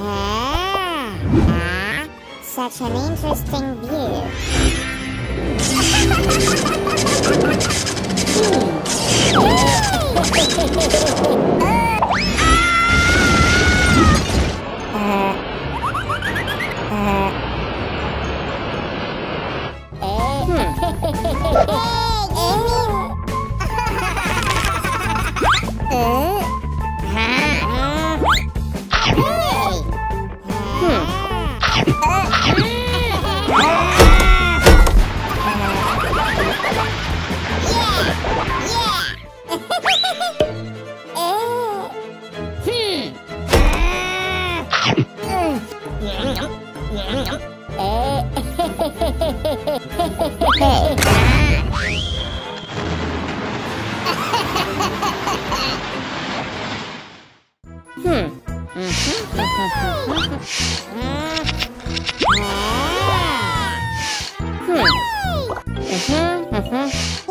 Ah, ah, such an interesting view. Go!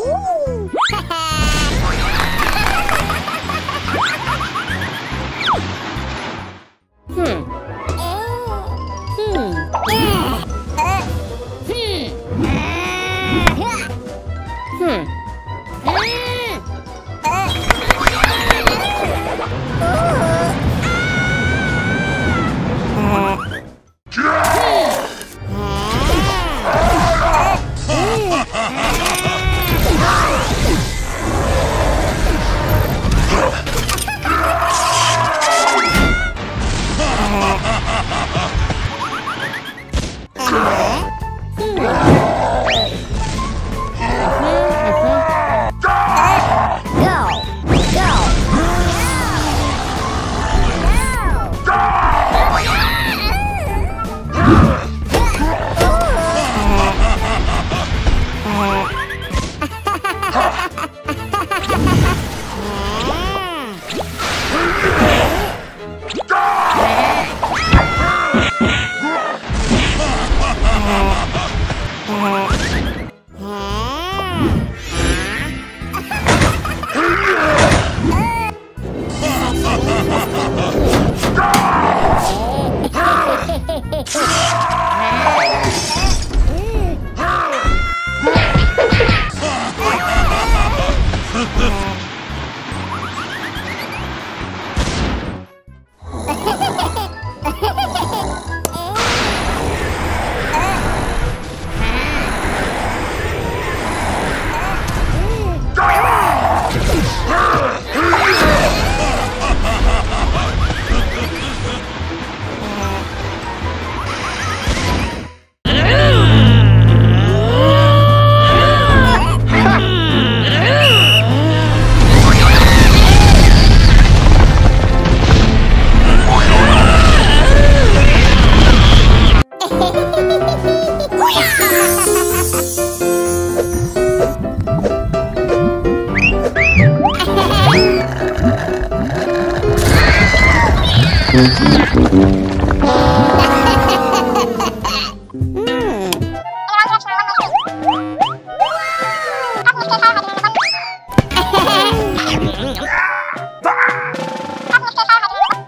음?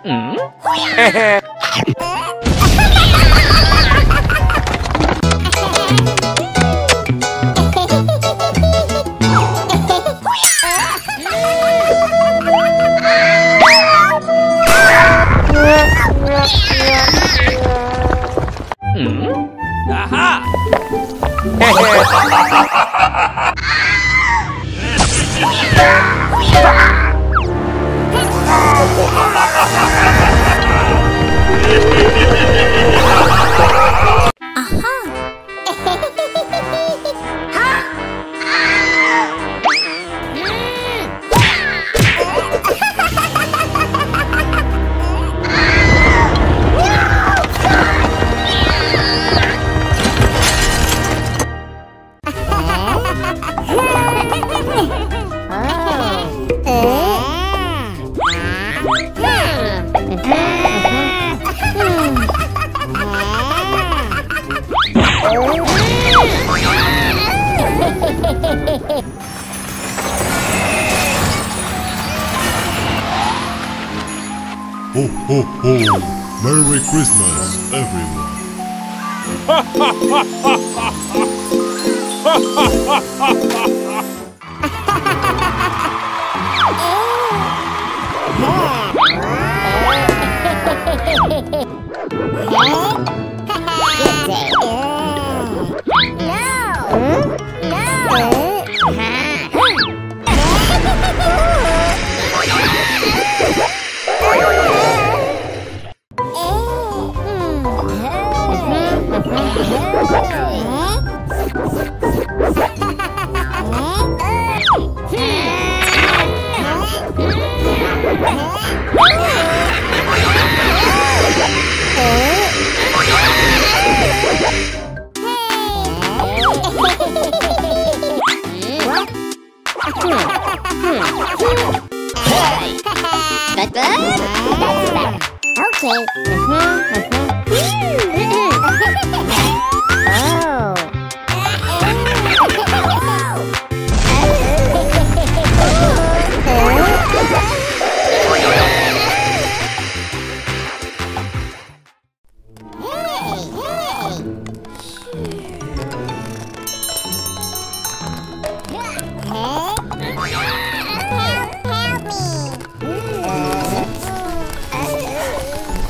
음. 음. Ho, ho, ho. Merry Christmas, everyone. Oh, Good Okay.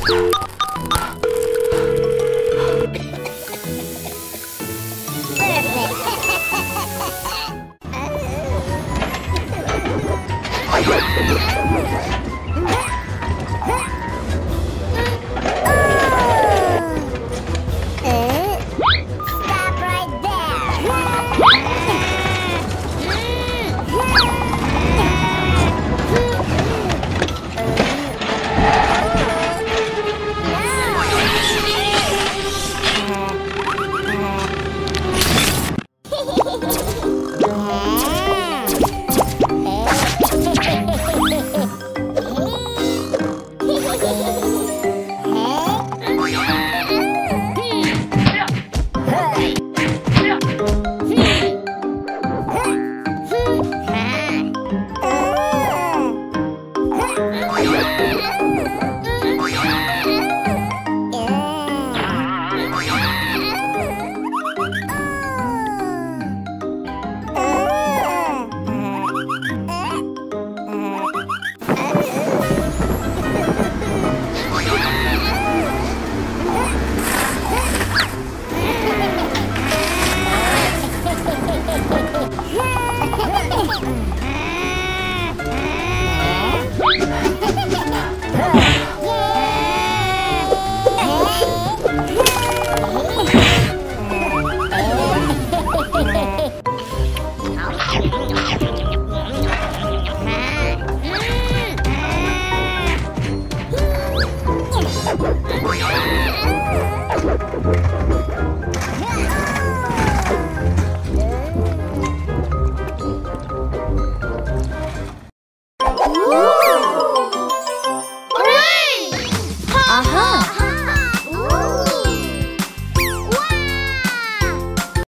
Me!